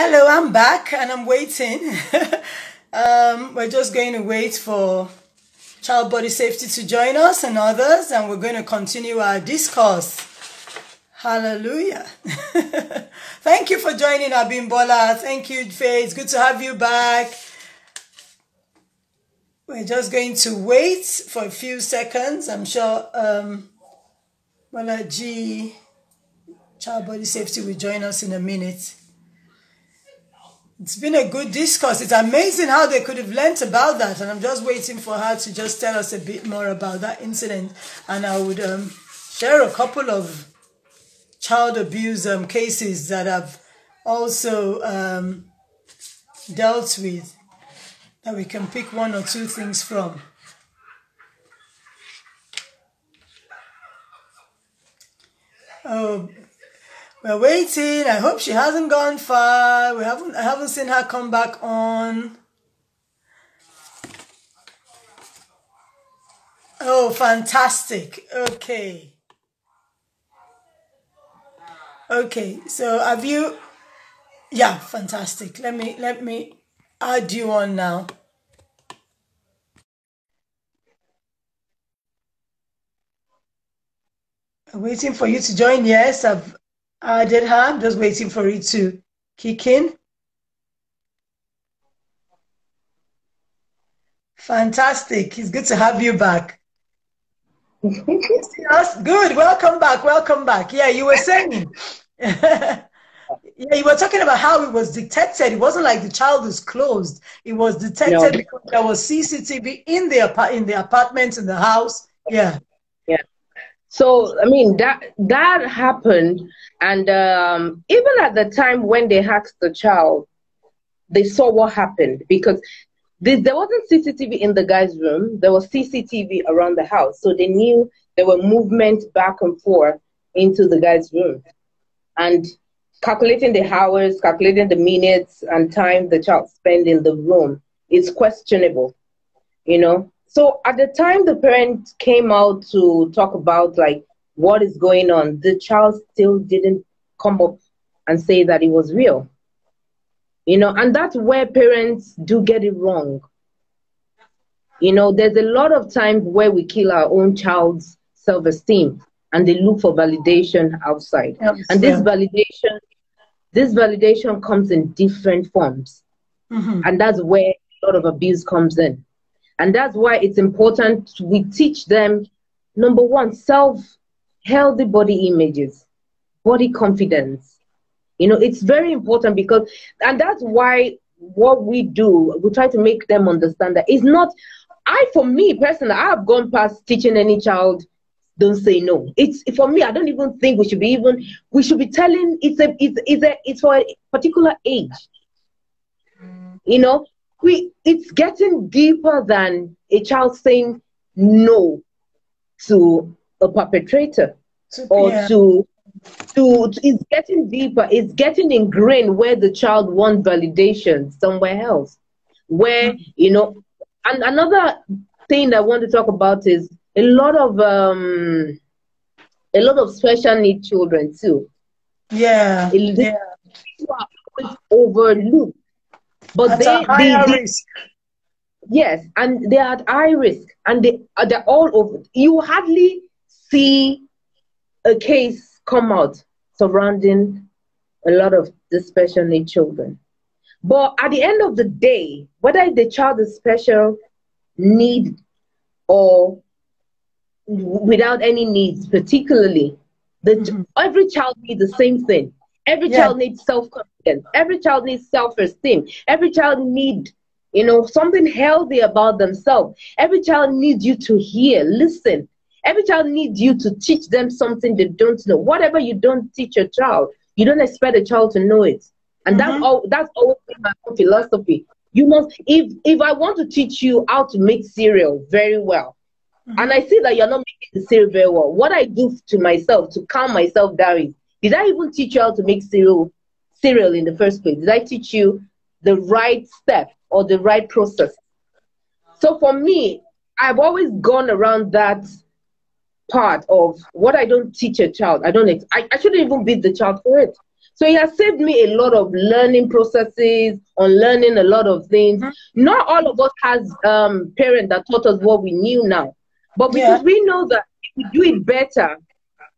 Hello, I'm back and I'm waiting. um, we're just going to wait for Child Body Safety to join us and others, and we're going to continue our discourse. Hallelujah. Thank you for joining Abimbola. Thank you, Faye. It's good to have you back. We're just going to wait for a few seconds. I'm sure um, Bola G, Child Body Safety, will join us in a minute. It's been a good discourse. It's amazing how they could have learnt about that. And I'm just waiting for her to just tell us a bit more about that incident. And I would um, share a couple of child abuse um, cases that I've also um, dealt with that we can pick one or two things from. Oh, we're waiting. I hope she hasn't gone far. We haven't. I haven't seen her come back on. Oh, fantastic. Okay. Okay. So have you? Yeah, fantastic. Let me let me add you on now. Waiting for you to join. Yes, I've added did I'm just waiting for it to kick in. Fantastic. It's good to have you back. good. Welcome back. Welcome back. Yeah, you were saying. yeah, you were talking about how it was detected. It wasn't like the child is closed. It was detected No. because there was CCTV in the in the apartment in the house. Yeah. So I mean that that happened, and um, even at the time when they asked the child, they saw what happened because there wasn't CCTV in the guy's room. There was CCTV around the house, so they knew there were movements back and forth into the guy's room, and calculating the hours, calculating the minutes and time the child spent in the room is questionable, you know. So at the time the parent came out to talk about like what is going on, the child still didn't come up and say that it was real. You know, and that's where parents do get it wrong. You know, there's a lot of times where we kill our own child's self esteem and they look for validation outside. And this Yeah. validation, this validation comes in different forms. Mhm. And that's where a lot of abuse comes in. And that's why it's important we teach them number one, self healthy body images, body confidence. You know, it's very important because, and that's why what we do, we try to make them understand that it's not, I, for me personally, I have gone past teaching any child, don't say no. It's, for me, I don't even think we should be even, we should be telling, it's a, it's, it's a, it's for a particular age. You know, we, it's getting deeper than a child saying no to a perpetrator So, or yeah. to to to- it's getting deeper it's getting ingrained where the child wants validation somewhere else where you know and another thing i want to talk about is a lot of um a lot of special need children too Yeah. It- Yeah. Are overlooked but At they, they, they risk. Yes, and they are at high risk, and they uh, they're all over. You hardly see a case come out surrounding a lot of the special need children. But at the end of the day, whether the child is special need or without any needs, particularly, the Mhm. every child needs the same thing. Every Yeah. child needs self confidence. Every child needs self esteem. Every child need you know something healthy about themselves. Every child needs you to hear, listen. Every child needs you to teach them something they don't know. Whatever you don't teach a child, you don't expect a child to know it. And that's Mhm. all. That's always been my own philosophy. You must. If if I want to teach you how to make cereal very well, and I see that you're not making the cereal very well, what I do to myself to calm myself down is: Did I even teach you how to make cereal cereal in the first place? Did I teach you the right step or the right process? So for me, I've always gone around that part of what I don't teach a child. I don't. I, I shouldn't even beat the child for it. So it has saved me a lot of learning processes, on learning a lot of things. Mm-hmm. Not all of us has um, parents that taught us what we knew now, but because yeah. we know that if we do it better,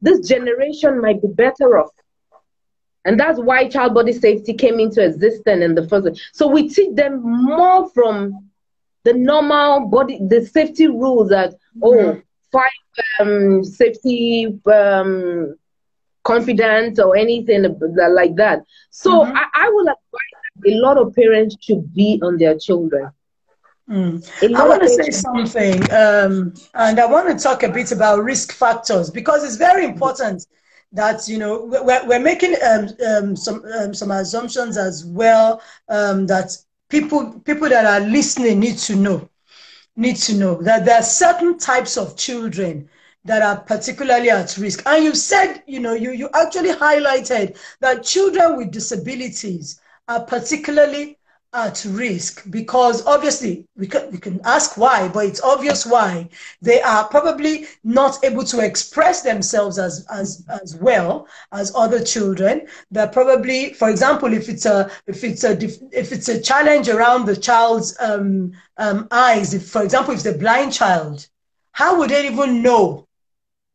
this generation might be better off. And that's why child body safety came into existence in the first place. So we teach them more from the normal body, the safety rules that, mm-hmm. oh, five um, safety um, confidence or anything like that. So mm-hmm. I, I would advise a lot of parents should be on their children. Mm. I want to say something, um, and I want to talk a bit about risk factors because it's very important that you know we're, we're making um, um, some um, some assumptions as well um, that people people that are listening need to know need to know that there are certain types of children that are particularly at risk. And you said, you know, you, you actually highlighted that children with disabilities are particularly at risk because obviously we can, we can ask why, but it's obvious why they are probably not able to express themselves as, as, as well as other children. They're probably, for example, if it's a, if it's a, if it's a challenge around the child's um, um, eyes, if, for example, if it's a blind child, how would they even know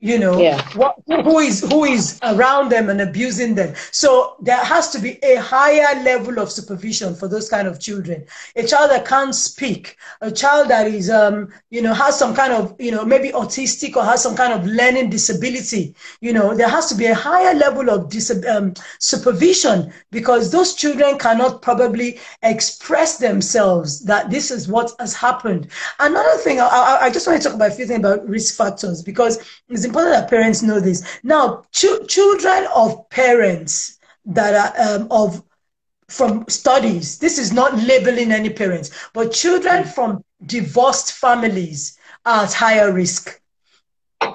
you know yeah. what, who is who is around them and abusing them. So there has to be a higher level of supervision for those kind of children. A child that can't speak a child that is um you know has some kind of you know maybe autistic or has some kind of learning disability you know there has to be a higher level of dis- um, supervision because those children cannot probably express themselves that this is what has happened. Another thing i, I, I just want to talk about a few things about risk factors because it's important that parents know this. Now, ch- children of parents that are um, of from studies, this is not labeling any parents, but children mm. from divorced families are at higher risk.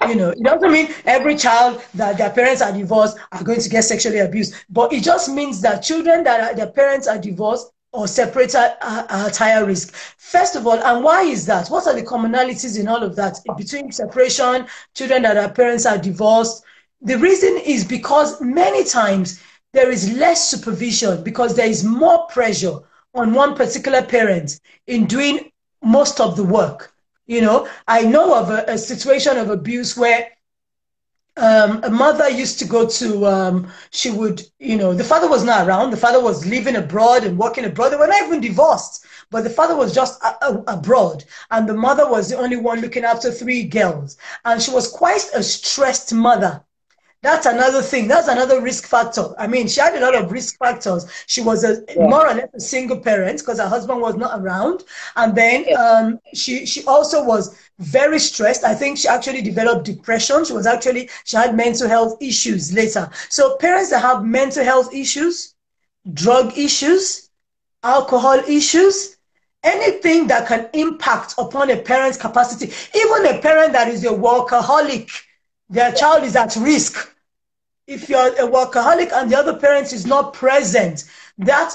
You know, it doesn't mean every child that their parents are divorced are going to get sexually abused, but it just means that children that are, their parents are divorced or separated are, at higher risk. First of all, and why is that? What are the commonalities in all of that between separation, children that their parents are divorced? The reason is because many times there is less supervision because there is more pressure on one particular parent in doing most of the work. You know, I know of a, a situation of abuse where um, a mother used to go to, um, she would, you know, the father was not around. The father was living abroad and working abroad. They were not even divorced, but the father was just a- a- abroad. And the mother was the only one looking after three girls. And she was quite a stressed mother. That's another thing. That's another risk factor. I mean, she had a lot of risk factors. She was a yeah. more or less a single parent because her husband was not around, and then um, she she also was very stressed. I think she actually developed depression. She was actually she had mental health issues later. So parents that have mental health issues, drug issues, alcohol issues, anything that can impact upon a parent's capacity, even a parent that is a workaholic their child is at risk. If you're a workaholic and the other parent is not present, that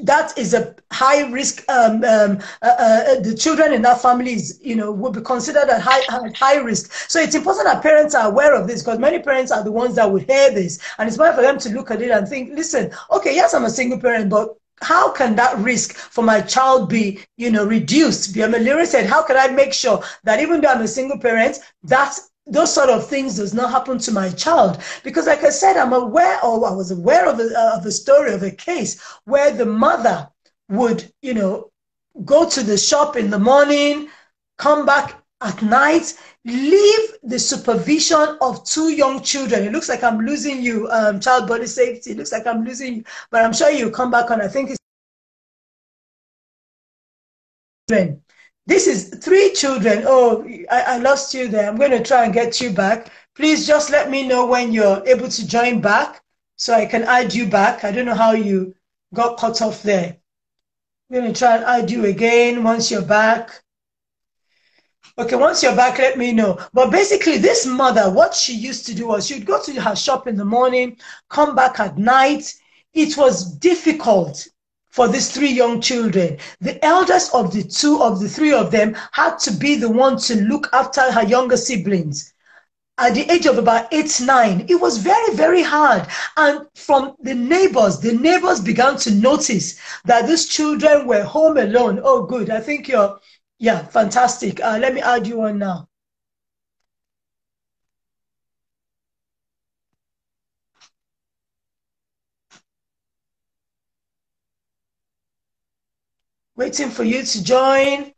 that is a high risk. Um, um, uh, uh, the children in that family is, you know, will be considered at high, high risk. So it's important that parents are aware of this because many parents are the ones that would hear this, and it's important for them to look at it and think, listen, okay, yes, I'm a single parent, but how can that risk for my child be, you know, reduced? Biamaliri said, how can I make sure that even though I'm a single parent, that those sort of things does not happen to my child. Because like i said i'm aware or i was aware of a, of a story of a case where the mother would you know go to the shop in the morning come back at night leave the supervision of two young children. It looks like i'm losing you um, child body safety. It looks like i'm losing you but i'm sure you'll come back on i think it's this is three children. Oh, I, I lost you there. I'm going to try and get you back. Please just let me know when you're able to join back so I can add you back. I don't know how you got cut off there. I'm going to try and add you again once you're back. Okay, once you're back, let me know. But basically, this mother, what she used to do was she'd go to her shop in the morning, come back at night. It was difficult for these three young children. The eldest of the two of the three of them had to be the one to look after her younger siblings. at the age of about eight, nine, it was very, very hard. And from the neighbors, the neighbors began to notice that these children were home alone. Oh, good. I think you're, yeah, fantastic. Uh, let me add you on now. Waiting for you to join.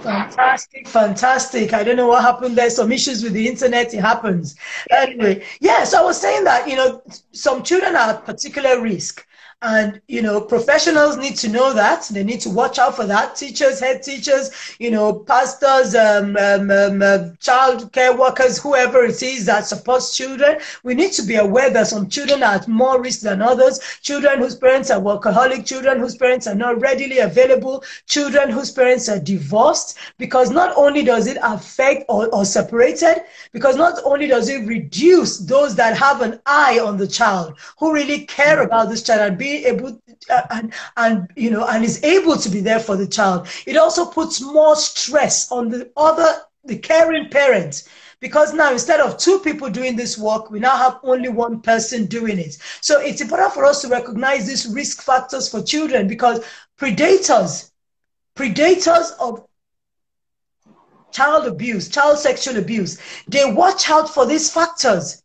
Fantastic, fantastic. I don't know what happened there. Some issues with the internet, it happens. Anyway, yes, yeah, so I was saying that, you know, some children are at particular risk. And, you know, professionals need to know that. They need to watch out for that. Teachers, head teachers, you know, pastors, um, um, um, uh, child care workers, whoever it is that supports children. We need to be aware that some children are at more risk than others. Children whose parents are workaholic, children whose parents are not readily available, children whose parents are divorced. Because not only does it affect or, or separated, because not only does it reduce those that have an eye on the child, who really care about this child and able uh, and and you know and is able to be there for the child. It also puts more stress on the other the caring parent because now instead of two people doing this work we now have only one person doing it. So it's important for us to recognize these risk factors for children because predators predators of child abuse child sexual abuse they watch out for these factors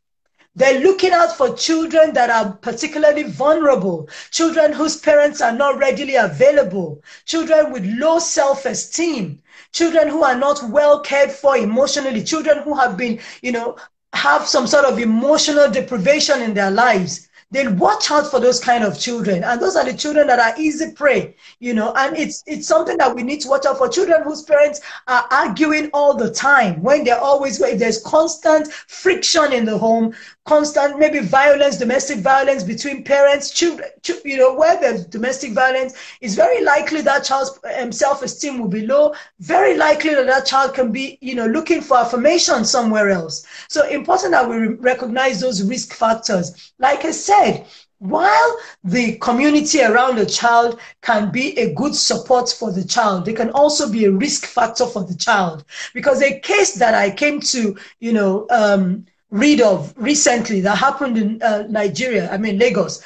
they're looking out for children that are particularly vulnerable, children whose parents are not readily available, children with low self esteem, children who are not well cared for emotionally, children who have been, you know, have some sort of emotional deprivation in their lives. They watch out for those kind of children. And those are the children that are easy prey you know. And it's it's something that we need to watch out for. Children whose parents are arguing all the time when they're always if there's constant friction in the home constant maybe violence domestic violence between parents children you know where there's domestic violence it's very likely that child's um, self-esteem will be low. Very likely that that child can be you know looking for affirmation somewhere else. So important that we recognize those risk factors. Like i said while the community around the child can be a good support for the child, they can also be a risk factor for the child. Because a case that I came to, you know, um, read of recently that happened in uh, Nigeria, I mean, Lagos.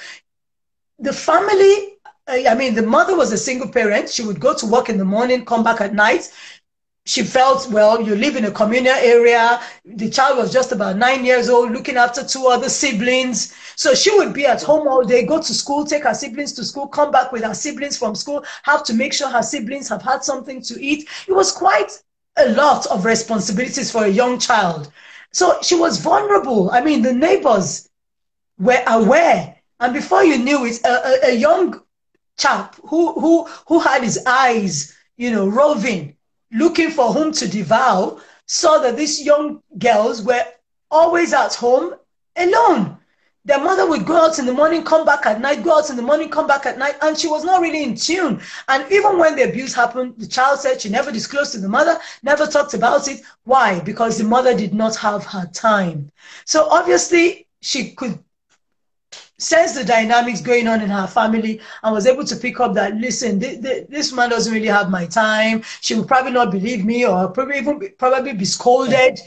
The family, uh, I mean, the mother was a single parent. She would go to work in the morning, come back at night. She felt, well, you live in a communal area. The child was just about nine years old, looking after two other siblings. So she would be at home all day, go to school, take her siblings to school, come back with her siblings from school, have to make sure her siblings have had something to eat. It was quite a lot of responsibilities for a young child. So she was vulnerable. I mean, the neighbors were aware. And before you knew it, a, a, a young chap who, who, who had his eyes, you know, roving, looking for whom to devour, saw that these young girls were always at home alone. Their mother would go out in the morning, come back at night, go out in the morning, come back at night, and she was not really in tune. And even when the abuse happened, the child said she never disclosed to the mother, never talked about it. Why? Because the mother did not have her time. So obviously, she could sense the dynamics going on in her family and was able to pick up that listen th- th- this man doesn't really have my time she will probably not believe me or probably even be, probably be scolded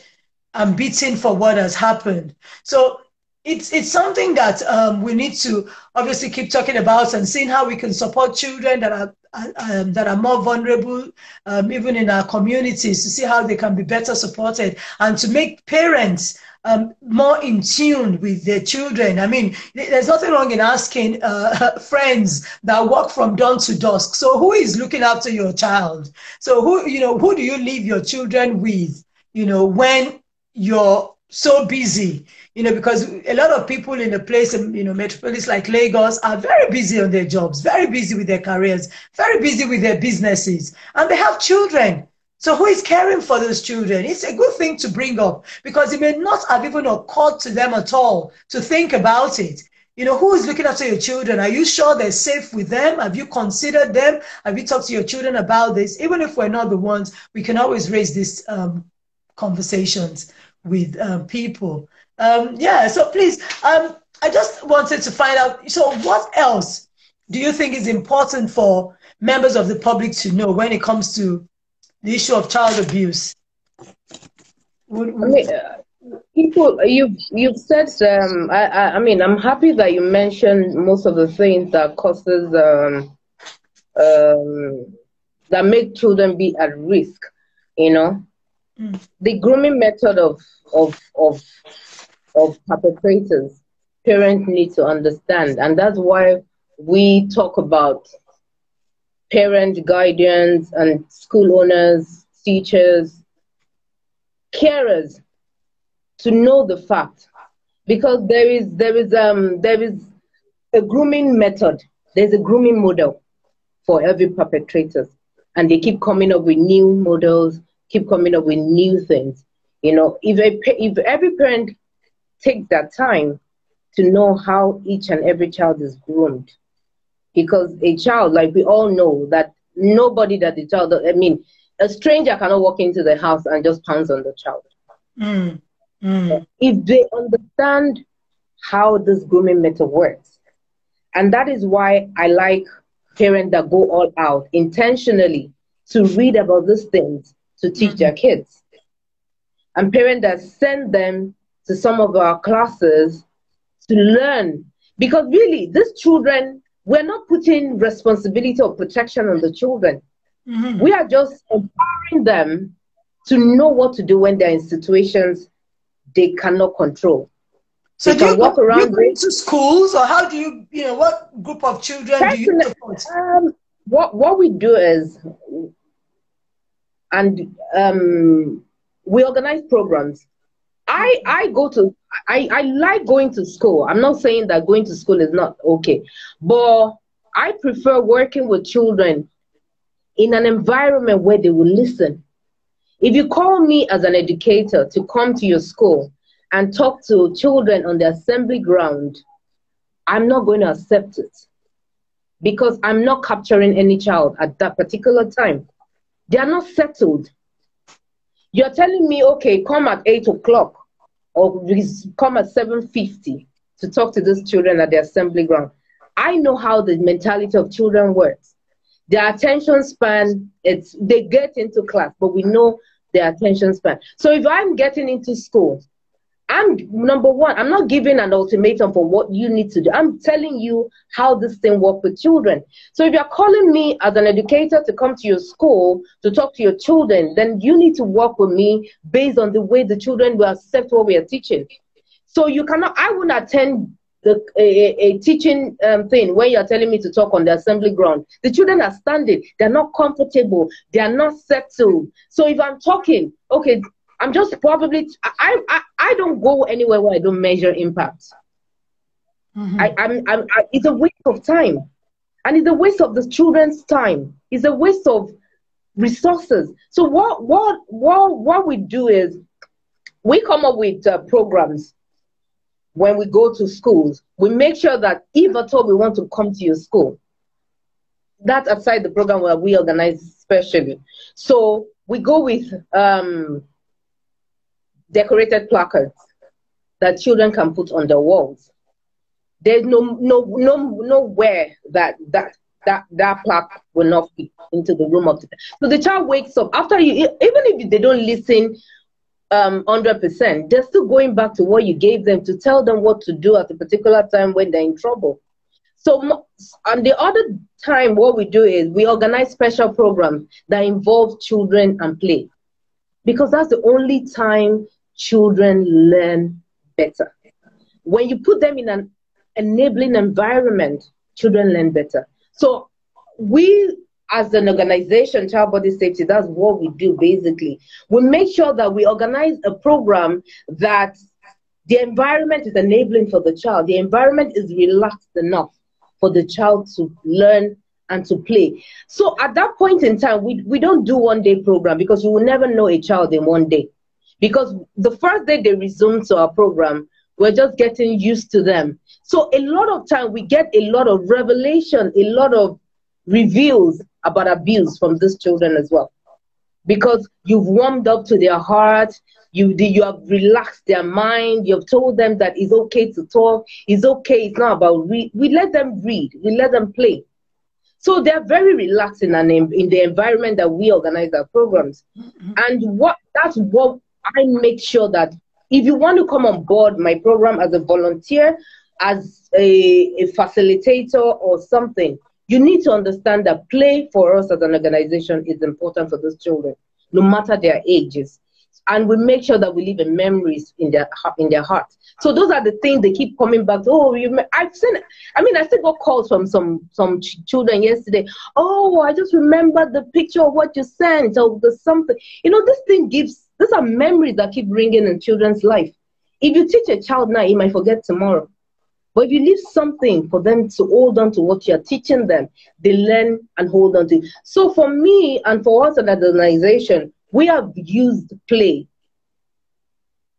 and beaten for what has happened so it's it's something that um, we need to obviously keep talking about and seeing how we can support children that are um, that are more vulnerable, um, even in our communities, to see how they can be better supported and to make parents um, more in tune with their children. I mean, there's nothing wrong in asking uh, friends that work from dawn to dusk. So who is looking after your child? So who you know who do you leave your children with? You know when you're so busy you know, because a lot of people in a place, you know, metropolis like Lagos are very busy on their jobs, very busy with their careers, very busy with their businesses, and they have children. So who is caring for those children? It's a good thing to bring up because it may not have even occurred to them at all to think about it. You know, who is looking after your children? Are you sure they're safe with them? Have you considered them? Have you talked to your children about this? Even if we're not the ones, we can always raise these um, conversations with um, people. Um, yeah, so please, um, I just wanted to find out, so what else do you think is important for members of the public to know when it comes to the issue of child abuse? Would, would... I mean, uh, people you've you've said um I, I i mean i'm happy that you mentioned most of the things that causes um um that make children be at risk you know mm. the grooming method of of of of perpetrators parents need to understand. And that's why we talk about parent guardians and school owners teachers carers to know the fact. Because there is there is um there is a grooming method. There's a grooming model for every perpetrator and they keep coming up with new models keep coming up with new things. You know if a, if every parent takes that time to know how each and every child is groomed because a child like we all know that nobody that the child i mean a stranger cannot walk into the house and just pounce on the child mm. Mm. If they understand how this grooming method works. And that is why I like parents that go all out intentionally to read about these things to teach mm their kids. And parents that send them to some of our classes to learn. Because really, these children, we're not putting responsibility or protection on the children. Mm-hmm. We are just empowering them to know what to do when they're in situations they cannot control. So they do you walk around you to schools, or how do you, you know, what group of children do you support? Um, what what we do is, and um, we organize programs. I mm-hmm. I go to I I like going to school. I'm not saying that going to school is not okay, but I prefer working with children in an environment where they will listen if you call me as an educator to come to your school and talk to children on the assembly ground, I'm not going to accept it because I'm not capturing any child at that particular time. They are not settled. You're telling me, okay, come at 8 o'clock or come at 7.50 to talk to these children at the assembly ground. I know how the mentality of children works. Their attention span, it's they get into class, but we know their attention span. So if I'm getting into school, I'm number one, I'm not giving an ultimatum for what you need to do. I'm telling you how this thing works with children. So if you're calling me as an educator to come to your school to talk to your children, then you need to work with me based on the way the children will accept what we are teaching. So you cannot, I wouldn't attend the, a, a teaching um, thing when you're telling me to talk on the assembly ground. The children are standing, they're not comfortable, they are not settled. So if I'm talking, okay, I'm just probably, I, I, I don't go anywhere where I don't measure impact. Mm-hmm. I, I'm, I'm, I, it's a waste of time. And it's a waste of the children's time. It's a waste of resources. So what, what, what, what we do is we come up with uh, programs when we go to schools, we make sure that if at all we want to come to your school, that's outside the program where we organize specially. So we go with um, decorated placards that children can put on the walls. There's no no no nowhere that that that that plaque will not fit into the room of the so the child wakes up after you even if they don't listen um 100% they're still going back to what you gave them to tell them what to do at a particular time when they're in trouble. So and the other time what we do is we organize special programs that involve children and play. Because that's the only time children learn better when you put them in an enabling environment children learn better so we as an organization, Child Body Safety, that's what we do basically. We make sure that we organize a program that the environment is enabling for the child. The environment is relaxed enough for the child to learn and to play. So at that point in time, we, we don't do one day program because you will never know a child in one day. Because the first day they resume to our program, we're just getting used to them. So a lot of time we get a lot of revelation, a lot of reveals about abuse from these children as well. Because you've warmed up to their heart, you, you have relaxed their mind, you've told them that it's okay to talk, it's okay, it's not about read. We let them read, we let them play. So they're very relaxed in, an, in the environment that we organize our programs. Mm-hmm. And what that's what I make sure that if you want to come on board my program as a volunteer, as a, a facilitator or something, you need to understand that play for us as an organization is important for those children, no matter their ages. And we make sure that we leave memories in their in their heart. So those are the things they keep coming back to. Oh, you, I've seen. I mean, I still got calls from some some ch- children yesterday. Oh, I just remember the picture of what you sent or the something. You know, this thing gives. These are memories that keep ringing in children's life. If you teach a child now, he might forget tomorrow. But if you leave something for them to hold on to what you're teaching them, they learn and hold on to. So for me and for us as an organization, we have used play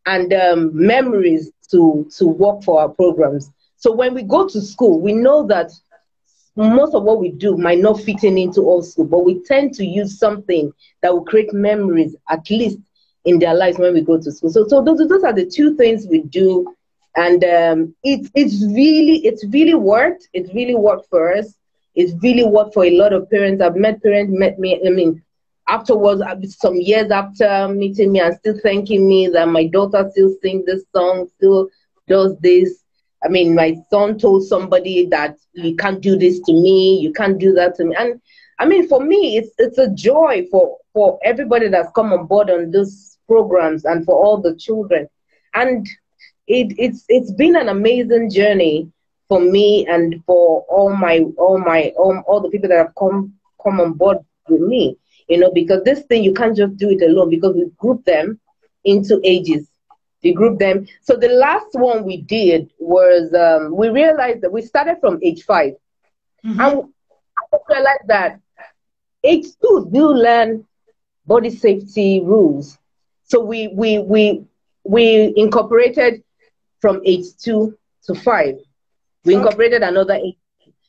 and um, memories to, to work for our programs. So when we go to school, we know that most of what we do might not fit in into all school, but we tend to use something that will create memories, at least in their lives when we go to school. So, so those, those are the two things we do and um, it's it's really it's really worked. It really worked for us. It's really worked for a lot of parents. I've met parents met me. I mean, afterwards, uh, some years after meeting me, and still thanking me that my daughter still sings this song, still does this. I mean, my son told somebody that you can't do this to me, you can't do that to me, and I mean, for me, it's it's a joy for for everybody that's come on board on these programs and for all the children, and it, it's it's been an amazing journey for me and for all my all my all, all the people that have come come on board with me you know because this thing you can't just do it alone because we group them into ages. We group them. So the last one we did was um, we realized that we started from age 5 mm-hmm. and I realized that age two do learn body safety rules so we we we we incorporated from age two to five. We okay. incorporated another age.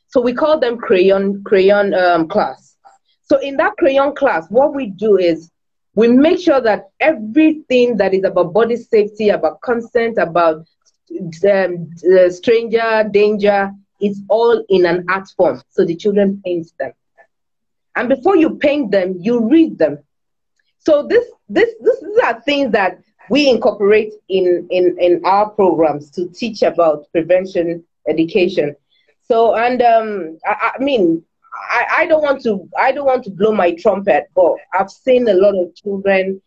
So we call them crayon crayon um, class. So in that crayon class, what we do is we make sure that everything that is about body safety, about consent, about um, stranger danger, is all in an art form. So the children paint them, and before you paint them, you read them. So this this this these are things that we incorporate in, in, in our programs to teach about prevention education. So, and um, I, I mean, I, I don't want to I don't want to blow my trumpet, but I've seen a lot of children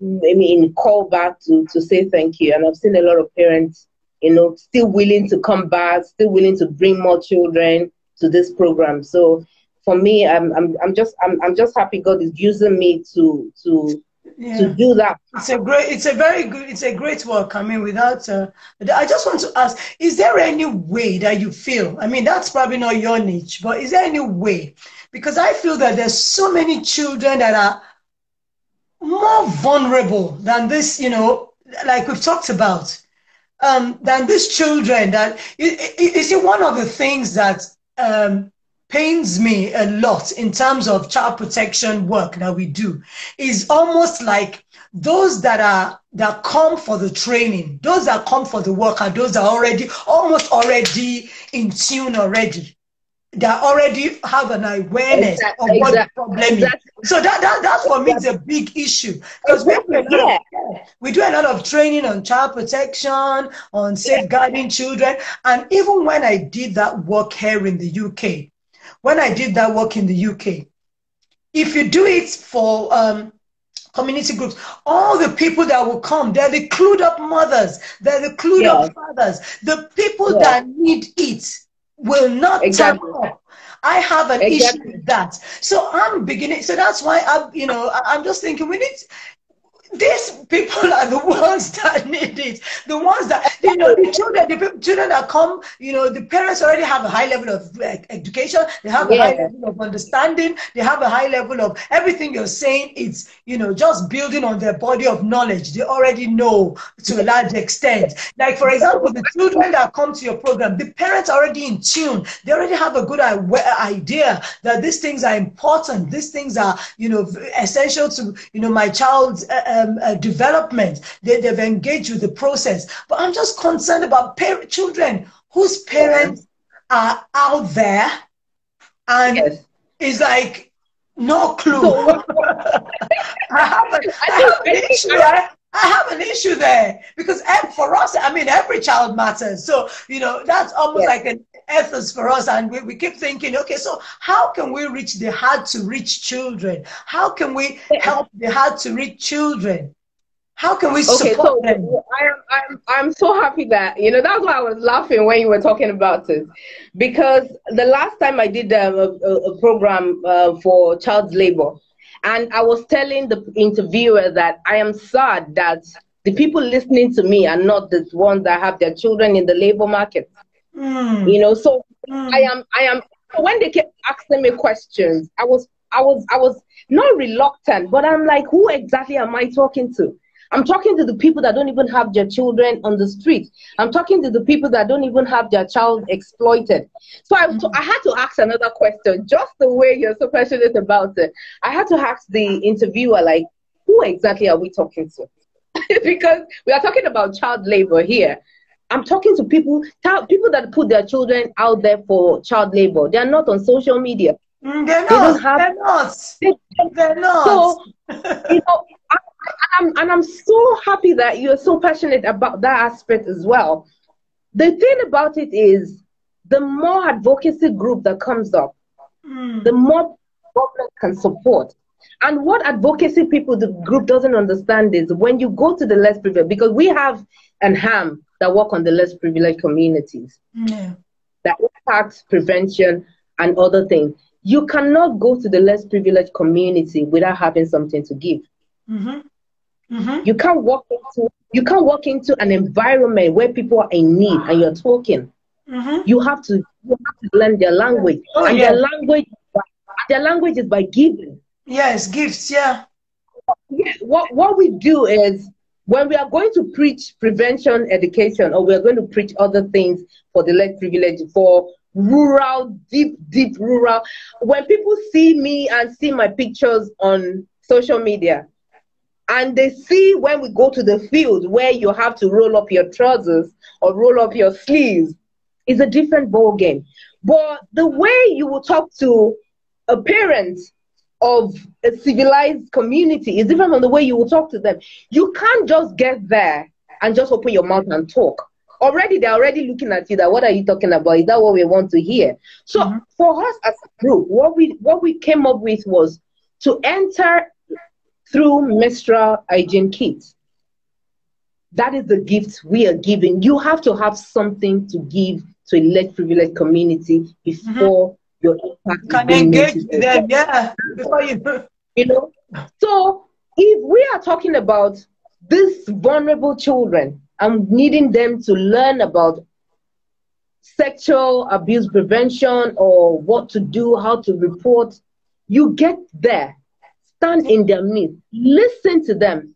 I mean call back to, to say thank you and I've seen a lot of parents, you know, still willing to come back, still willing to bring more children to this program. So for me, I'm I'm I'm just I'm I'm just happy God is using me to to yeah. to do that. It's a great, it's a very good, it's a great work. I mean, without, uh, I just want to ask, is there any way that you feel? I mean, that's probably not your niche, but is there any way? Because I feel that there's so many children that are more vulnerable than this, you know, like we've talked about, um, than these children that, you, you see, one of the things that, um, pains me a lot in terms of child protection work that we do is almost like those that are that come for the training, those that come for the work are those that are already almost already in tune already. They already have an awareness exactly, of what exactly, the problem exactly. is. So that, that that for me is a big issue because we, yeah. we do a lot of training on child protection, on safeguarding yeah. children, and even when I did that work here in the UK, when I did that work in the UK, if you do it for um, community groups, all the people that will come, they're the clued up mothers, they're the clued yeah. up fathers. The people yeah. that need it will not exactly. turn up. I have an exactly. issue with that. So I'm beginning. So that's why I'm, you know, I'm just thinking we need these people are the ones that need it. The ones that, you know, the children, the children that come, you know, the parents already have a high level of education. They have a high level of understanding. They have a high level of everything you're saying. It's, you know, just building on their body of knowledge. They already know to a large extent. Like, for example, the children that come to your program, the parents are already in tune. They already have a good idea that these things are important. These things are, you know, essential to, you know, my child's uh, um, uh, development. They, they've engaged with the process. But I'm just concerned about par- children whose parents are out there and yes. it's like no clue. I have, a, I have an issue. I have an issue there because for us, I mean, every child matters. So, you know, that's almost yes. like an ethos for us. And we, we keep thinking, okay, so how can we reach the hard to reach children? How can we help the hard to reach children? How can we okay, support so them? I am, I'm, I'm so happy that, you know, that's why I was laughing when you were talking about this. Because the last time I did um, a, a, program uh, for child labor, and I was telling the interviewer that I am sad that the people listening to me are not the ones that have their children in the labor market. Mm. You know, so mm. I am, I am, when they kept asking me questions, I was, I was, I was not reluctant, but I'm like, who exactly am I talking to? I'm talking to the people that don't even have their children on the street. I'm talking to the people that don't even have their child exploited. So I, mm-hmm. I had to ask another question, just the way you're so passionate about it. I had to ask the interviewer, like, who exactly are we talking to? because we are talking about child labor here. I'm talking to people, people that put their children out there for child labor. They are not on social media. Mm, they're, not, they have, they're not. They, they're not. So, you know, I, I'm, and I'm so happy that you're so passionate about that aspect as well. The thing about it is, the more advocacy group that comes up, mm. the more government can support. And what advocacy people, the group doesn't understand is when you go to the less privileged, because we have an HAM that work on the less privileged communities, yeah. that impact prevention and other things. You cannot go to the less privileged community without having something to give. Mm-hmm. Mm-hmm. You can't walk into you can't walk into an environment where people are in need and you're talking. Mm-hmm. You have to you have to learn their language, oh, and yeah. their language their language is by giving. Yes, gifts. Yeah. Yeah. What what we do is when we are going to preach prevention education or we are going to preach other things for the less privileged for rural deep deep rural when people see me and see my pictures on social media and they see when we go to the field where you have to roll up your trousers or roll up your sleeves is a different ball game. But the way you will talk to a parent of a civilized community is different from the way you will talk to them. You can't just get there and just open your mouth and talk. Already they're already looking at you that what are you talking about? Is that what we want to hear? So mm-hmm. for us as a group, what we what we came up with was to enter through menstrual hygiene kits. That is the gift we are giving. You have to have something to give to a less privileged community before mm-hmm. Your impact can engage with them. Yeah, before you, you know. So if we are talking about these vulnerable children and needing them to learn about sexual abuse prevention or what to do, how to report, you get there stand in their midst, listen to them.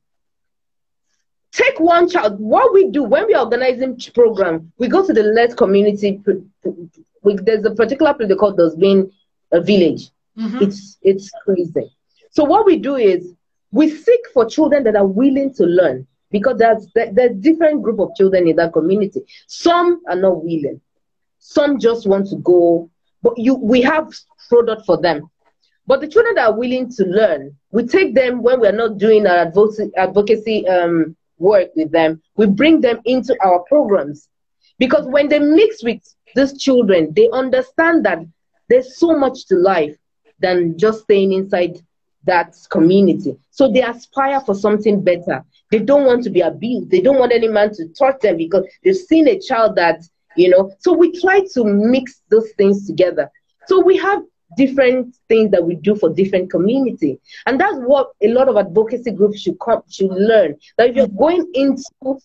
Take one child. What we do when we are organizing program, we go to the less community. We, there's a particular place they call Dustbin a village. Mm-hmm. It's it's crazy. So what we do is we seek for children that are willing to learn because there's there's different group of children in that community. Some are not willing. Some just want to go, but you we have product for them. But the children that are willing to learn, we take them when we're not doing our advocacy, advocacy um, work with them, we bring them into our programs. Because when they mix with these children, they understand that there's so much to life than just staying inside that community. So they aspire for something better. They don't want to be abused. They don't want any man to touch them because they've seen a child that, you know. So we try to mix those things together. So we have different things that we do for different community. And that's what a lot of advocacy groups should come should learn. That if you're going into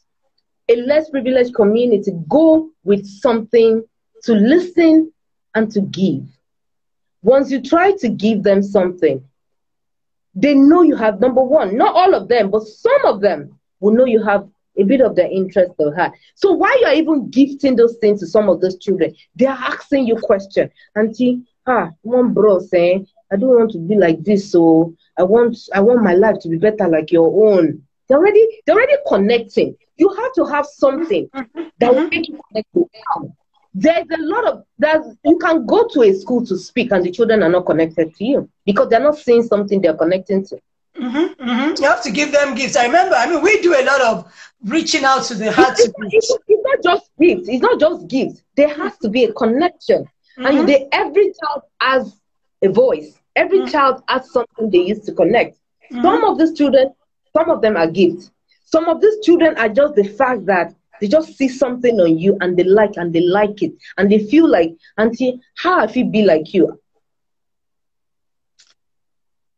a less privileged community, go with something to listen and to give. Once you try to give them something, they know you have number one, not all of them, but some of them will know you have a bit of their interest they had. So why you're even gifting those things to some of those children, they are asking you question. Auntie, ah, one bro saying, I don't want to be like this, so I want I want my life to be better like your own. They're already they're already connecting. You have to have something that will make you connect with them. There's a lot of that you can go to a school to speak and the children are not connected to you because they're not seeing something they're connecting to. Mm-hmm, mm-hmm. You have to give them gifts. I remember, I mean, we do a lot of reaching out to the heart. It's, it's, it's, not just gifts. It's not just gifts. There has to be a connection. Mm-hmm. And they, every child has a voice. Every mm-hmm. child has something they use to connect. Mm-hmm. Some of these children, some of them are gifts. Some of these children are just the fact that they just see something on you and they like and they like it. And they feel like, Auntie, how if feel be like you?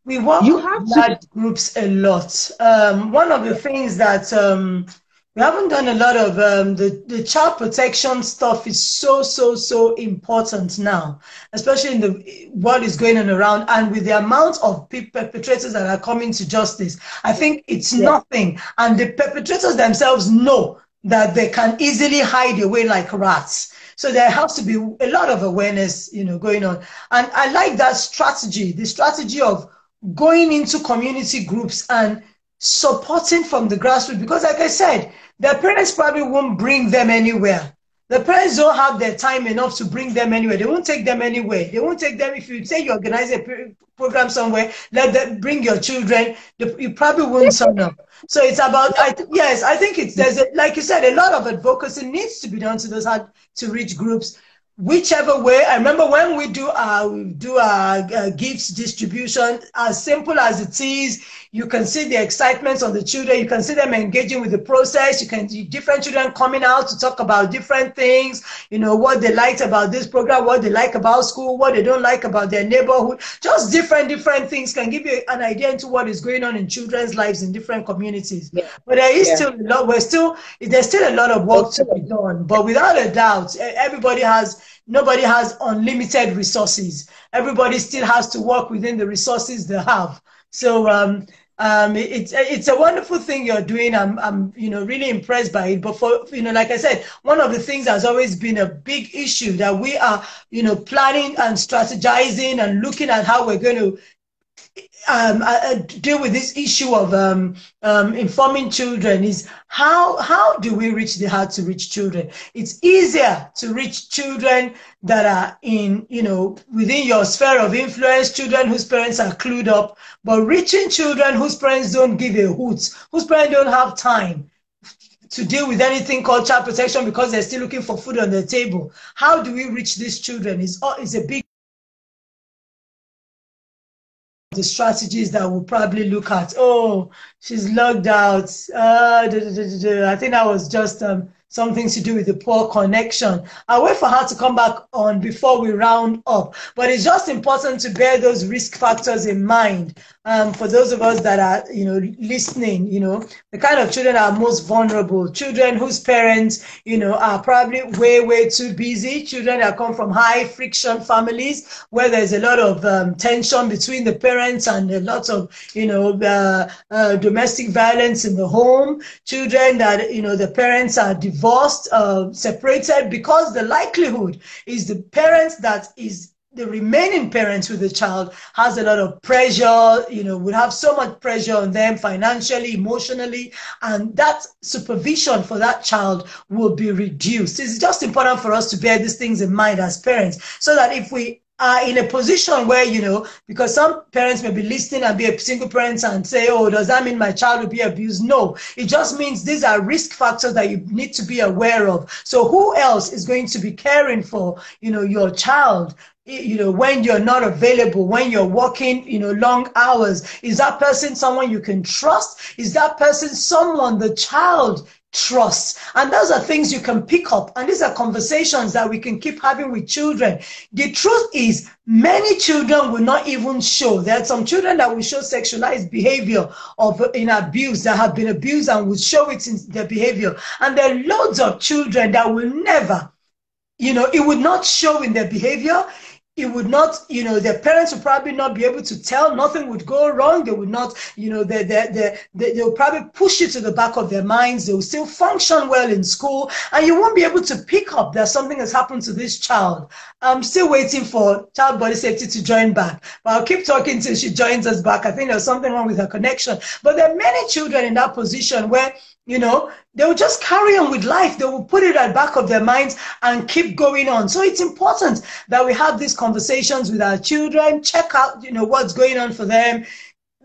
We work you have with groups a lot. Um, one of the things that um, we haven't done a lot of um, the, the child protection stuff is so so so important now especially in the what is going on around and with the amount of perpetrators that are coming to justice i think it's yeah. nothing and the perpetrators themselves know that they can easily hide away like rats. So there has to be a lot of awareness you know going on. And i like that strategy the strategy of going into community groups and supporting from the grassroots. Because like i said their parents probably won't bring them anywhere the parents don't have their time enough to bring them anywhere. They won't take them anywhere. They won't take them. If you say you organize a program somewhere let them bring your children you probably won't sign up. So it's about I yes i think it's there's a, like you said a lot of advocacy needs to be done to those hard to reach groups. Whichever way i remember when we do our do our uh, gifts distribution as simple as it is you can see the excitement of the children you can see them engaging with the process you can see different children coming out to talk about different things you know what they liked about this program what they like about school what they don't like about their neighborhood just different different things can give you an idea into what is going on in children's lives in different communities yeah. but there is yeah. still a lot we're still there's still a lot of work to be done but without a doubt everybody has Nobody has unlimited resources. Everybody still has to work within the resources they have. So um, um, it's it's a wonderful thing you're doing. I'm I'm you know really impressed by it. But for you know, like I said, one of the things has always been a big issue that we are you know planning and strategizing and looking at how we're going to um, uh, deal with this issue of um, um, informing children is how how do we reach the hard to reach children? It's easier to reach children that are in you know within your sphere of influence, children whose parents are clued up, but reaching children whose parents don't give a hoot, whose parents don't have time to deal with anything called child protection because they're still looking for food on the table. How do we reach these children? Is is a big the strategies that we'll probably look at. Oh, she's logged out. Uh, da, da, da, I think that was just um, something to do with the poor connection. I'll wait for her to come back on before we round up. But it's just important to bear those risk factors in mind um, for those of us that are, you know, listening, you know, the kind of children are most vulnerable. Children whose parents, you know, are probably way, way too busy. Children that come from high friction families where there's a lot of um, tension between the parents and a lot of, you know, uh, uh, domestic violence in the home. Children that, you know, the parents are divorced uh, separated, because the likelihood is the parents that is the remaining parents with the child has a lot of pressure, you know, would have so much pressure on them financially, emotionally, and that supervision for that child will be reduced. It's just important for us to bear these things in mind as parents so that if we are in a position where, you know, because some parents may be listening and be a single parent and say, oh, does that mean my child will be abused? No, it just means these are risk factors that you need to be aware of. So who else is going to be caring for, you know, your child? You know when you're not available when you're working you know long hours is that person someone you can trust is that person someone the child trust. And those are things you can pick up. And these are conversations that we can keep having with children. The truth is, many children will not even show. There are some children that will show sexualized behavior of in abuse that have been abused and will show it in their behavior. And there are loads of children that will never, you know, it would not show in their behavior it would not, you know, their parents would probably not be able to tell. Nothing would go wrong. They would not, you know, they, they, they, they, they'll probably push it to the back of their minds. They will still function well in school. And you won't be able to pick up that something has happened to this child. I'm still waiting for child body safety to join back. But I'll keep talking till she joins us back. I think there's something wrong with her connection. But there are many children in that position where you know, they will just carry on with life. They will put it at back of their minds and keep going on. So it's important that we have these conversations with our children, check out, you know, what's going on for them.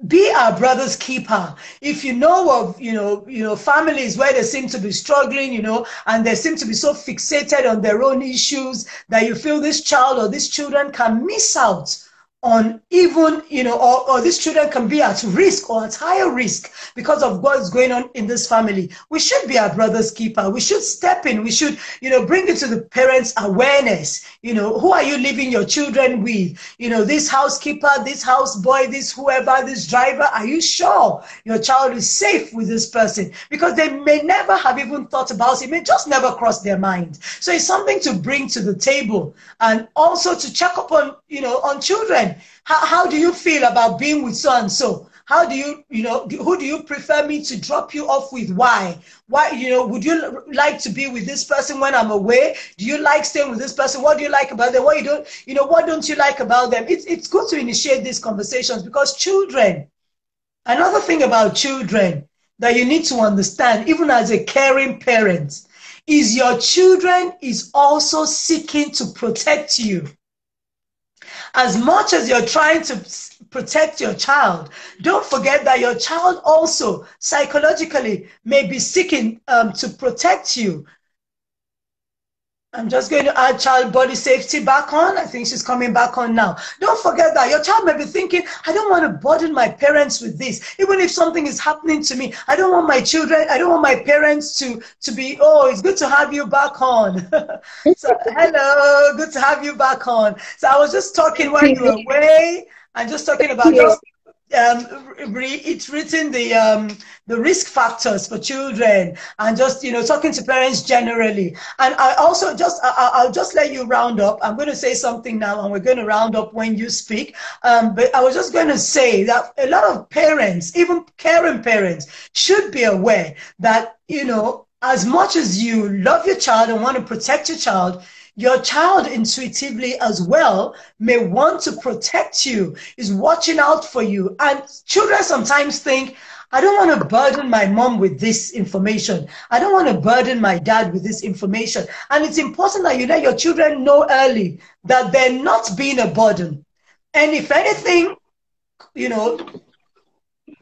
be our brother's keeper. If you know of, you know, you know, families where they seem to be struggling, you know, and they seem to be so fixated on their own issues that you feel this child or these children can miss out on even, you know, or, or these children can be at risk or at higher risk because of what's going on in this family. We should be our brother's keeper. We should step in. We should, you know, bring it to the parents' awareness. You know, who are you leaving your children with? You know, this housekeeper, this houseboy, this whoever, this driver. Are you sure your child is safe with this person? Because they may never have even thought about it. it may just never cross their mind. So it's something to bring to the table and also to check up on, you know, on children how, how do you feel about being with so and so? How do you, you know, who do you prefer me to drop you off with? Why? Why, you know, would you like to be with this person when I'm away? Do you like staying with this person? What do you like about them? What you don't, you know, what don't you like about them? It's, it's good to initiate these conversations because children, another thing about children that you need to understand, even as a caring parent, is your children is also seeking to protect you as much as you're trying to protect your child, don't forget that your child also psychologically may be seeking um, to protect you. I'm just going to add child body safety back on. I think she's coming back on now. Don't forget that your child may be thinking, I don't want to burden my parents with this. Even if something is happening to me, I don't want my children, I don't want my parents to, to be, oh, it's good to have you back on. so, hello, good to have you back on. So I was just talking while you were away and just talking about just um, it's written the um, the risk factors for children and just you know talking to parents generally. And i also just I, will just let you round up. I'm going to say something now and we're going to round up when you speak. Um, but i was just going to say that a lot of parents even caring parents should be aware that you know as much as you love your child and want to protect your child your child intuitively as well may want to protect you, is watching out for you. And children sometimes think, I don't want to burden my mom with this information. I don't want to burden my dad with this information. And it's important that you let your children know early that they're not being a burden. And if anything, you know,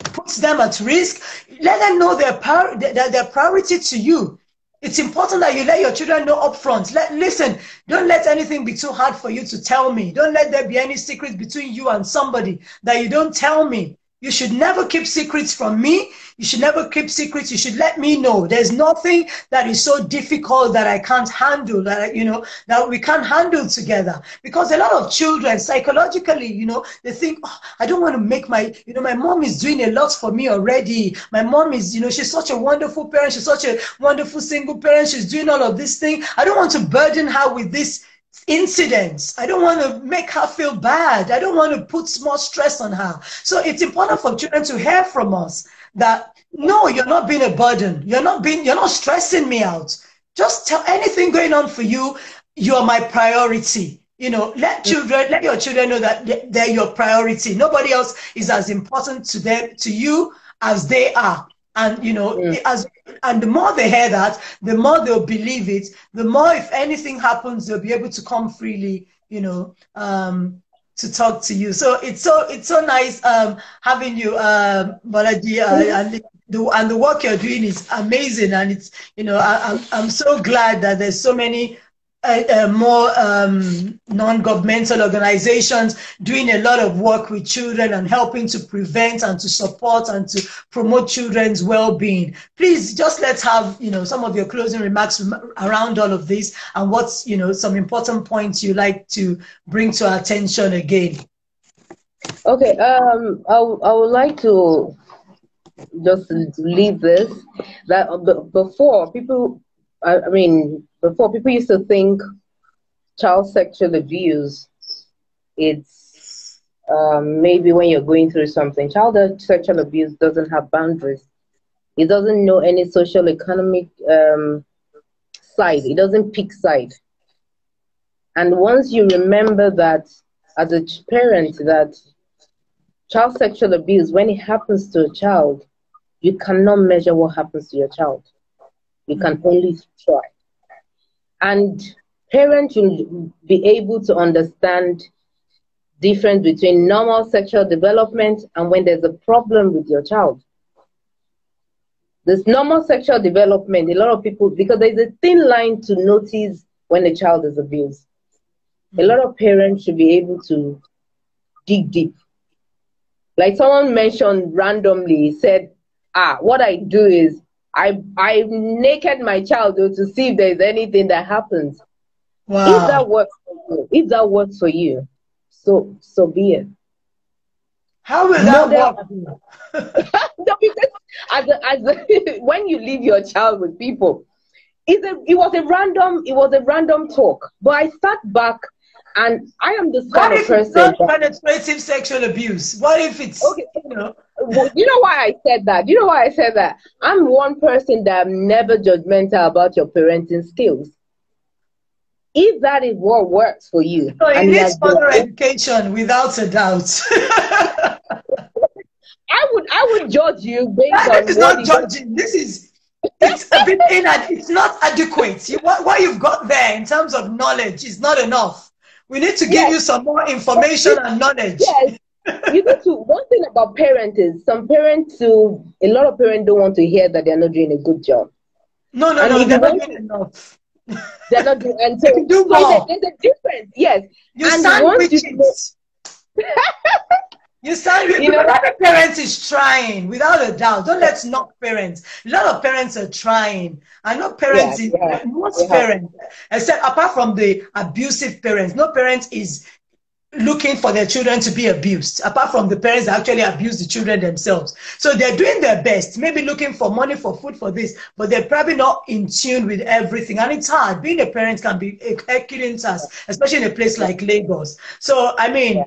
puts them at risk, let them know their, their, their priority to you it's important that you let your children know up front. Let, listen, don't let anything be too hard for you to tell me. Don't let there be any secrets between you and somebody that you don't tell me. You should never keep secrets from me. You should never keep secrets. You should let me know. There's nothing that is so difficult that I can't handle, that, you know, that we can't handle together. Because a lot of children, psychologically, you know, they think, oh, I don't want to make my, you know, my mom is doing a lot for me already. My mom is, you know, she's such a wonderful parent. She's such a wonderful single parent. She's doing all of this thing. I don't want to burden her with this incidents. I don't want to make her feel bad. I don't want to put more stress on her. So it's important for children to hear from us that no, you're not being a burden. You're not being, you're not stressing me out. Just tell anything going on for you. You're my priority. You know, let mm. children, let your children know that they're your priority. Nobody else is as important to them, to you as they are. And you know, mm. as and the more they hear that, the more they'll believe it. The more, if anything happens, they'll be able to come freely. You know, um, to talk to you. So it's so it's so nice um, having you, um, Bolaji, uh, and the and the work you're doing is amazing. And it's you know I, I'm I'm so glad that there's so many uh, uh, more um, non-governmental organizations doing a lot of work with children and helping to prevent and to support and to promote children's well-being. Please just let's have you know some of your closing remarks around all of this and what's you know some important points you like to bring to our attention again. Okay, um, I, I would like to just leave this that before people, I, I mean before people used to think child sexual abuse it's um, maybe when you're going through something child sexual abuse doesn't have boundaries. It doesn't know any social economic um, side. It doesn't pick side. And once you remember that as a parent that child sexual abuse when it happens to a child you cannot measure what happens to your child. You can only try and parents should be able to understand difference between normal sexual development and when there's a problem with your child. This normal sexual development, a lot of people, because there's a thin line to notice when a child is abused. A lot of parents should be able to dig deep. Like someone mentioned randomly, said, ah, what I do is I I naked my child to see if there's anything that happens. Wow. If that works for you, if that works for you, so so be it. How will that work? no, because as a, as a, when you leave your child with people, it's a, it was a random it was a random talk. But I sat back and I am the kind what of person. What if it's not penetrative sexual abuse? What if it's okay? You know? Well, you know why I said that? You know why I said that? I'm one person that I'm never judgmental about your parenting skills if that is what works for you. So it needs further education without a doubt. I would I would judge you based on this is not judging. This is it's a bit inad- it's not adequate. You, what, what you've got there in terms of knowledge is not enough. We need to give yes. you some more information and knowledge. Yes. You need to one thing about parents is some parents who a lot of parents don't want to hear that they're not doing a good job. No, no, and no, they're not doing enough. They're not doing, and so, do so more. There's, a difference. Yes, you and sandwiches. You, you sound you know, a lot of parents is trying without a doubt. Don't let's knock parents. A lot of parents are trying. I know parents, yeah, yeah, most yeah. parents, except apart from the abusive parents, no parent is looking for their children to be abused, apart from the parents that actually abuse the children themselves. So they're doing their best, maybe looking for money for food for this, but they're probably not in tune with everything. And it's hard. Being a parent can be a Herculean task, especially in a place like Lagos. So, I mean,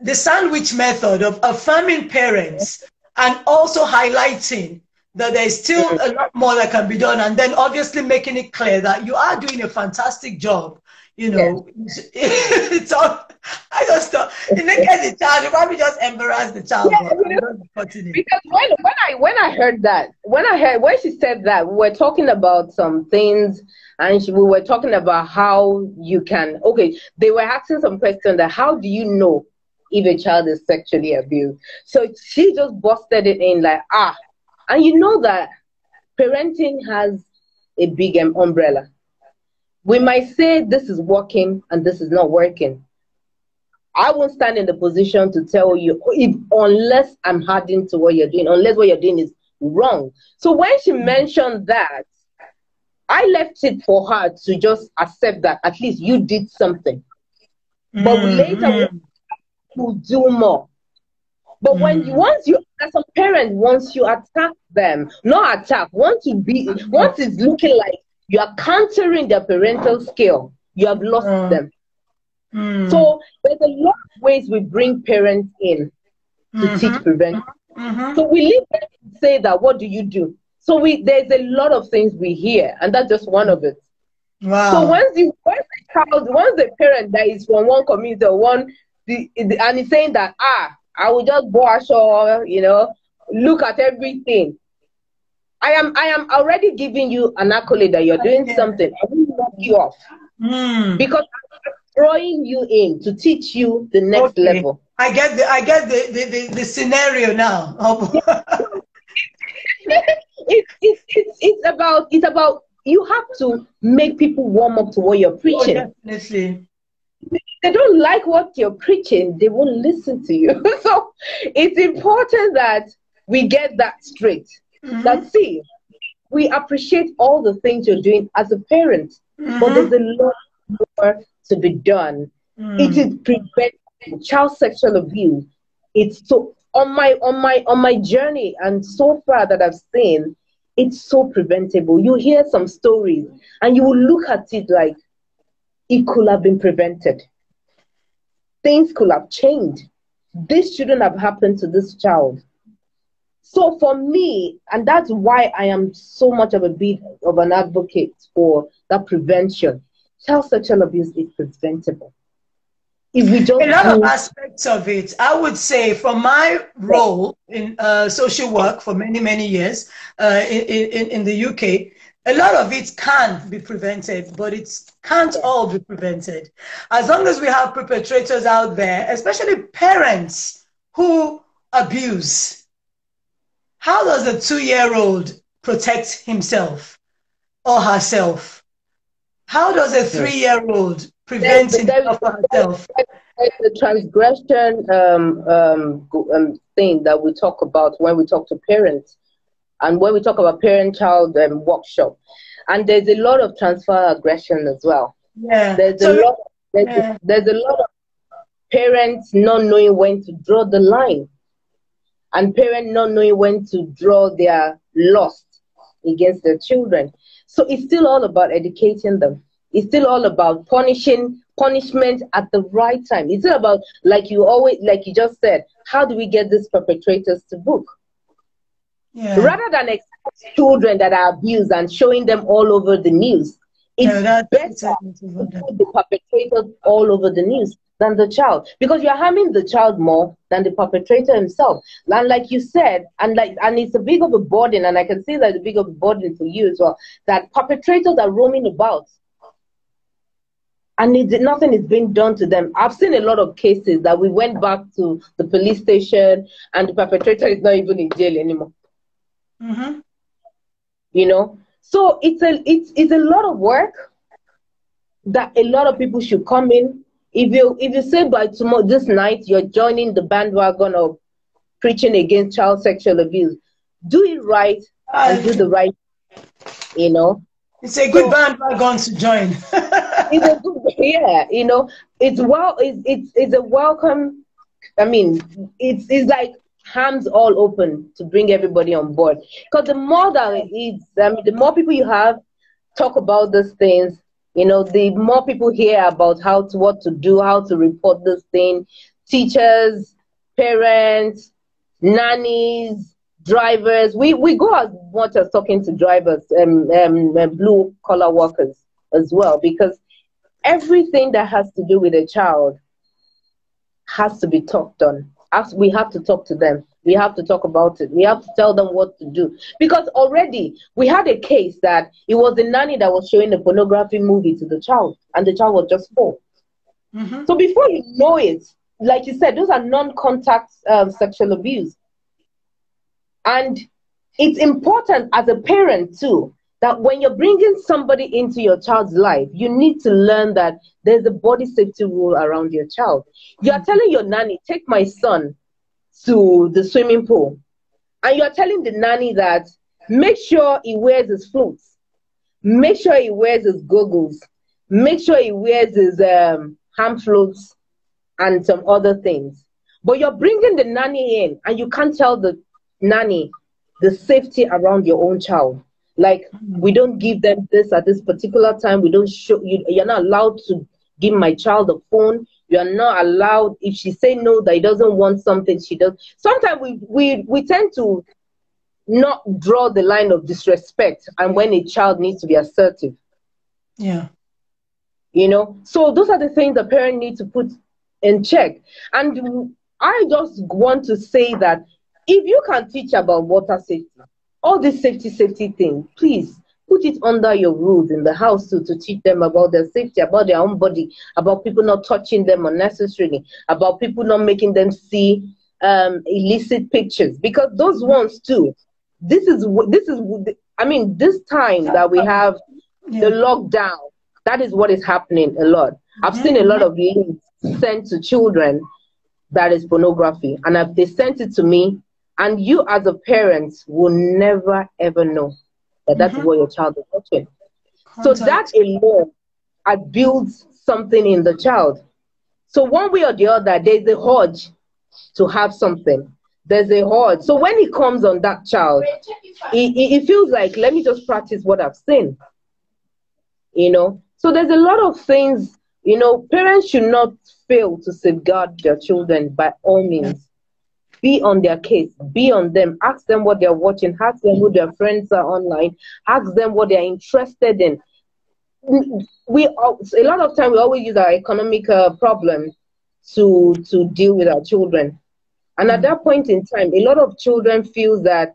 the sandwich method of affirming parents and also highlighting that there's still a lot more that can be done and then obviously making it clear that you are doing a fantastic job you know, yes. it's all. I just thought in the case the child, you probably just embarrass the child. Yeah, you know, because when when I when I heard that, when I heard when she said that, we were talking about some things, and she, we were talking about how you can. Okay, they were asking some questions that how do you know if a child is sexually abused? So she just busted it in like ah, and you know that parenting has a big umbrella we might say this is working and this is not working. I won't stand in the position to tell you if, unless I'm adding to what you're doing, unless what you're doing is wrong. So when she mentioned that, I left it for her to just accept that at least you did something. Mm-hmm. But later we'll do more. But mm-hmm. when you once you as a parent, once you attack them, not attack, once you be once it's looking like you are countering their parental skill. You have lost mm. them. Mm. So there's a lot of ways we bring parents in to mm-hmm. teach prevention. Mm-hmm. So we leave them to say that what do you do? So we there's a lot of things we hear, and that's just one of it. Wow. So once you once the child, once the parent that is from one community or one the, the, and he's saying that ah, I will just wash or you know, look at everything. I am I am already giving you an accolade that you're doing something. I will knock you off. Mm. Because I'm throwing you in to teach you the next okay. level. I get the I get the, the, the, the scenario now. it's, it's, it's, it's about it's about you have to make people warm up to what you're preaching. Oh, definitely. they don't like what you're preaching, they won't listen to you. so it's important that we get that straight. Mm-hmm. That see, we appreciate all the things you're doing as a parent, mm-hmm. but there's a lot more to be done. Mm. It is preventing child sexual abuse. It's so on my on my on my journey and so far that I've seen, it's so preventable. You hear some stories and you will look at it like it could have been prevented. Things could have changed. This shouldn't have happened to this child. So for me, and that's why I am so much of a bit of an advocate for that prevention. Child sexual abuse is preventable. If we don't a lot of aspects of it, I would say, from my role in uh, social work for many many years uh, in, in in the UK, a lot of it can be prevented, but it can't all be prevented. As long as we have perpetrators out there, especially parents who abuse, how does a two year old protect himself or herself? How does a three year old prevent himself or herself? The transgression um, um, um, thing that we talk about when we talk to parents and when we talk about parent-child um, workshop, and there's a lot of transfer aggression as well. Yeah. There's So- a lot. There's, yeah. a, there's a lot of parents not knowing when to draw the line, and parents not knowing when to draw their loss against their children. So it's still all about educating them. It's still all about punishing punishment at the right time. It's still about like you always like you just said, how do we get these perpetrators to book? Yeah. rather than expose children that are abused and showing them all over the news, it's that- better to put the perpetrators all over the news than the child because you're harming the child more than the perpetrator himself. And like you said, and like and it's a big of a burden, and I can see that it's a big of a burden for you as well. That perpetrators are roaming about. And it, nothing is being done to them. I've seen a lot of cases that we went back to the police station and the perpetrator is not even in jail anymore Mhm. you know so it's a it's, it's a lot of work that a lot of people should come in if you if you say by tomorrow this night you're joining the bandwagon of preaching against child sexual abuse do it right and do the right you know It's a good bandwagon to join. it's a good, yeah, you know, it's well, it's, it's it's a welcome. I mean, it's it's like hands all open to bring everybody on board. Because the more that it's, I mean, the more people you have talk about these things, you know, the more people hear about how to what to do, how to report this thing. Teachers, parents, nannies, drivers. We we go as much as talking to drivers, um, um, uh, blue collar workers as well, because everything that has to do with a child has to be talked on. As we have to talk to them. We have to talk about it. We have to tell them what to do. Because already we had a case that it was the nanny that was showing a pornography movie to the child, and the child was just four. Mhm. So before you know it, like you said, those are non-contact um, sexual abuse. And it's important as a parent too that when you're bringing somebody into your child's life, you need to learn that there's a body safety rule around your child. You're telling your nanny, take my son to the swimming pool. And you're telling the nanny that make sure he wears his flutes, make sure he wears his goggles, make sure he wears his um, hand floats and some other things. But you're bringing the nanny in, and you can't tell the nanny the safety around your own child. Like we don't give them this at this particular time. We don't show you. You're not allowed to give my child a phone. You are not allowed. If she say no, that he doesn't want something, she does. Sometimes we we we tend to not draw the line of disrespect, and when a child needs to be assertive Yeah. you know so those are the things the parent need to put in check and i just want to say that if you can teach about water safety all these safety safety things please put it under your rules in the house to, to teach them about their safety about their own body about people not touching them unnecessarily about people not making them see um, illicit pictures. Because those ones too this is this is i mean this time that we have the lockdown that is what is happening a lot. I've seen a lot of links sent to children that is pornography and if they sent it to me and you as a parent will never ever know that that's what your child is watching. So that alone uh, builds something in the child. So one way or the other there's a urge to have something. There's a urge. So when it comes on that child it, it, it feels like let me just practice what i've seen. You know? So there's a lot of things you know parents should not fail to safeguard their children by all means be on their case. Be on them. Ask them what they're watching. Ask them who their friends are online. Ask them what they're interested in. We a lot of time we always use our economic uh, problem to to deal with our children. And at that point in time a lot of children feel that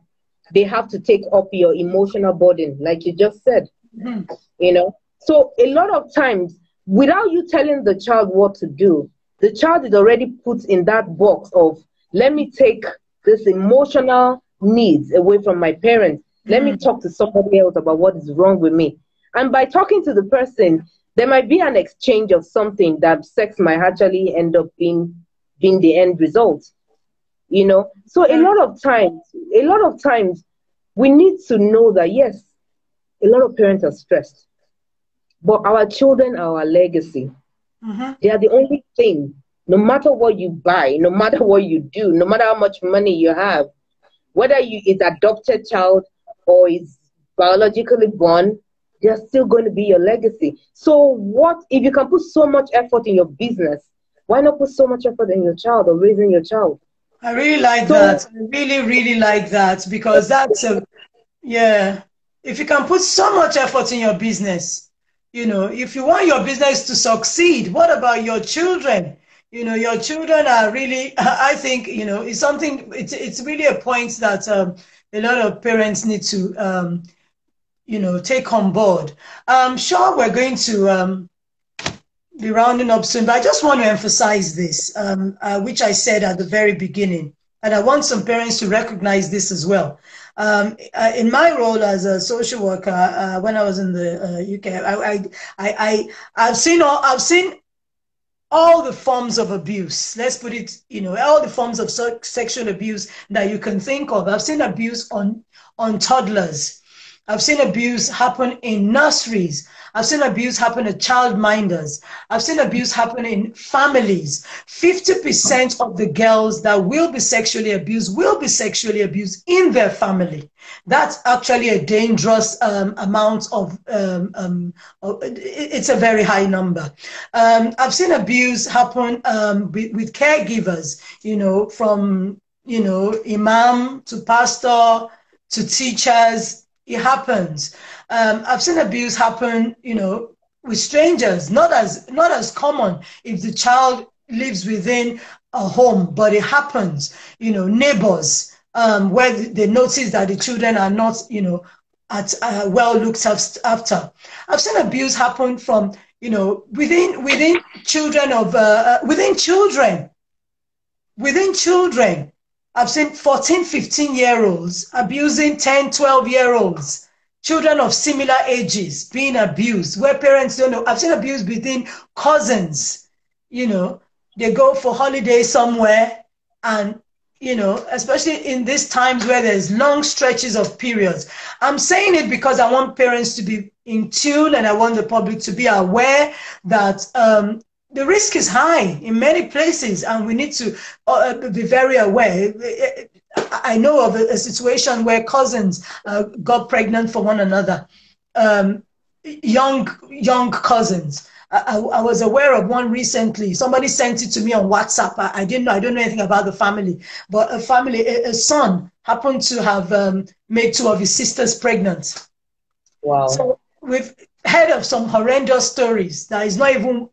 they have to take up your emotional burden, like you just said. Mhm. You know, so a lot of times, without you telling the child what to do, the child is already put in that box of let me take this emotional needs away from my parents. Let me talk to somebody else about what is wrong with me. And by talking to the person, there might be an exchange of something that sex might actually end up being being the end result. You know, so a lot of times, a lot of times, we need to know that yes, a lot of parents are stressed, but our children are our legacy. Mhm. They are the only thing. No matter what you buy, no matter what you do, no matter how much money you have, whether you is adopted child or is biologically born, they're still going to be your legacy. So what if you can put so much effort in your business? Why not put so much effort in your child or raising your child? I really like So- that. I really, really like that because that's a, yeah. If you can put so much effort in your business, you know, if you want your business to succeed, what about your children? You know, your children are really, I think, you know, it's something, it's, it's really a point that um, a lot of parents need to, um, you know, take on board. I'm sure we're going to, um, be rounding up soon, but I just want to emphasize this, um, uh, which I said at the very beginning, and I want some parents to recognize this as well. Um, uh, in my role as a social worker, uh, when I was in the uh, UK, I, I, I, I, I've seen all, I've seen all the forms of abuse. Let's put it, you know, all the forms of sexual abuse that you can think of. I've seen abuse on on toddlers. I've seen abuse happen in nurseries. I've seen abuse happen at child minders. I've seen abuse happen in families. 50% of the girls that will be sexually abused will be sexually abused in their family. That's actually a dangerous um, amount of, um, um, it's a very high number. Um, I've seen abuse happen um, with, with caregivers, you know, from, you know, imam to pastor to teachers. It happens. Um, I've seen abuse happen, you know, with strangers, not as not as common if the child lives within a home, but it happens. You know, neighbors um, where they notice that the children are not, you know, at uh, well looked after. I've seen abuse happen from, you know, within within children of uh, uh, within children, within children. I've seen 14, 15 year olds abusing 10, 12 year olds, children of similar ages being abused, where parents don't know. I've seen abuse between cousins, you know, they go for holiday somewhere and you know, especially in these times where there's long stretches of periods. I'm saying it because I want parents to be in tune and I want the public to be aware that um, the risk is high in many places and we need to uh, be very aware. I know of a, a situation where cousins uh, got pregnant for one another, um, young young cousins. I, I was aware of one recently. Somebody sent it to me on WhatsApp. I, I didn't know. I don't know anything about the family, but a family, a, a son happened to have um, made two of his sisters pregnant. Wow. So we've heard of some horrendous stories that is not even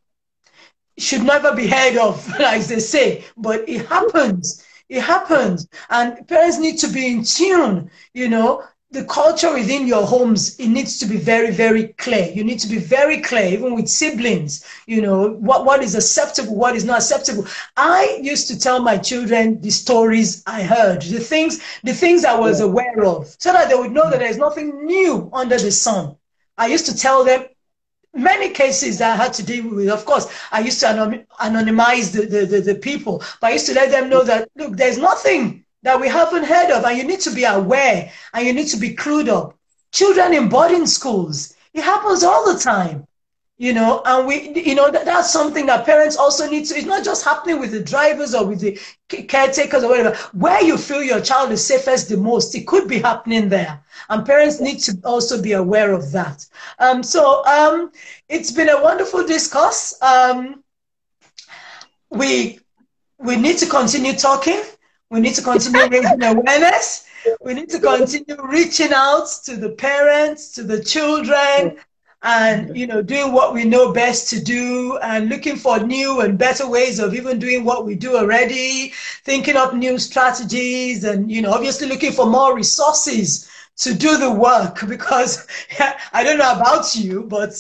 should never be heard of, as they say, but it happens. It happens, and parents need to be in tune. You know, the culture within your homes it needs to be very, very clear. You need to be very clear, even with siblings. You know what what is acceptable, what is not acceptable. I used to tell my children the stories I heard, the things, the things I was aware of, so that they would know that there's nothing new under the sun. I used to tell them many cases that I had to deal with. Of course, I used to anon- anonymize the, the, the, the people, but I used to let them know that, look, there's nothing that we haven't heard of, and you need to be aware and you need to be clued up. Children in boarding schools, it happens all the time. You know, and we, you know, that, that's something that parents also need to. It's not just happening with the drivers or with the caretakers or whatever. Where you feel your child is safest the most, it could be happening there, and parents need to also be aware of that. Um, so um, it's been a wonderful discourse. Um, we we need to continue talking. We need to continue raising awareness. We need to continue reaching out to the parents, to the children, and you know doing what we know best to do and looking for new and better ways of even doing what we do already thinking up new strategies and you know obviously looking for more resources to do the work because i don't know about you but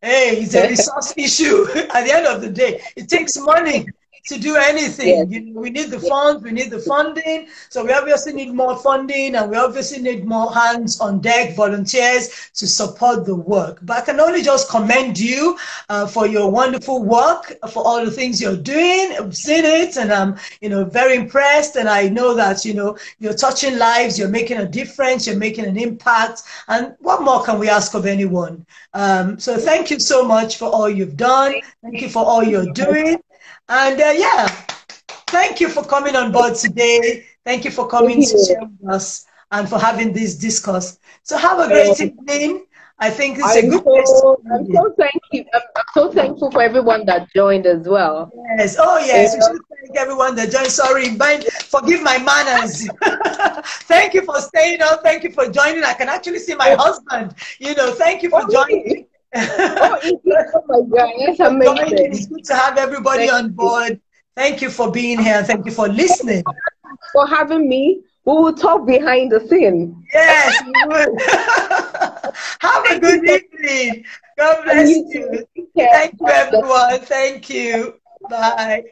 hey it's a resource issue at the end of the day. It takes money to do anything. Yes. You know, we need the funds, we need the funding. So we obviously need more funding and we obviously need more hands on deck, volunteers to support the work. But I can only just commend you uh, for your wonderful work, for all the things you're doing. I've seen it and I'm, you know, very impressed. And I know that, you know, you're touching lives, you're making a difference, you're making an impact. And what more can we ask of anyone? Um, so thank you so much for all you've done. Thank you for all you're doing. And uh, yeah, thank you for coming on board today. Thank you for coming to share with us and for having this discourse. So have a great evening. I think it's I'm a good so, I'm so thank you. I'm, so thankful for everyone that joined as well. Yes. Oh yes. Yeah. We should thank everyone that joined. Sorry, mind, forgive my manners. thank you for staying on. Thank you for joining. I can actually see my husband. You know, thank you for joining oh, oh, my God, that's amazing. It's good to have everybody Thank on board. You. Thank you for being here. Thank you for listening. For having me. We will talk behind the scene. Yes, have a good evening. God bless you. you. Thank you, everyone. Thank you. Bye.